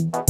you.